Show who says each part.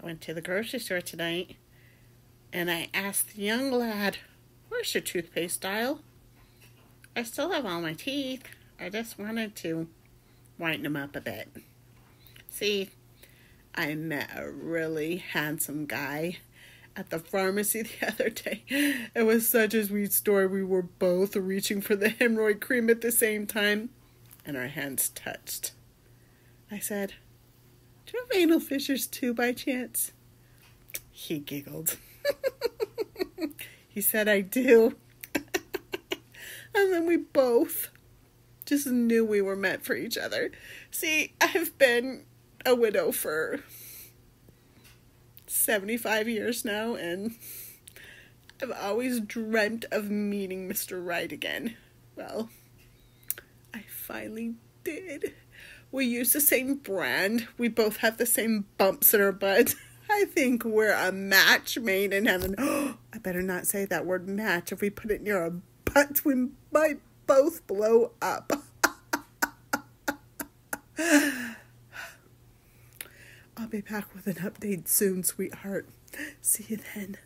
Speaker 1: I went to the grocery store tonight and I asked the young lad, Where's your toothpaste dial? I still have all my teeth. I just wanted to whiten them up a bit. See, I met a really handsome guy at the pharmacy the other day. It was such a sweet story. We were both reaching for the hemorrhoid cream at the same time, and our hands touched. I said, Do you have anal fissures too, by chance? He giggled. he said, I do. and then we both just knew we were meant for each other. See, I've been a widow for 75 years now, and I've always dreamt of meeting Mr. Right again. Well, I finally did. We use the same brand. We both have the same bumps in our butts. I think we're a match made in heaven. I better not say that word match. If we put it near our butts, we might both blow up. I'll be back with an update soon, sweetheart. See you then.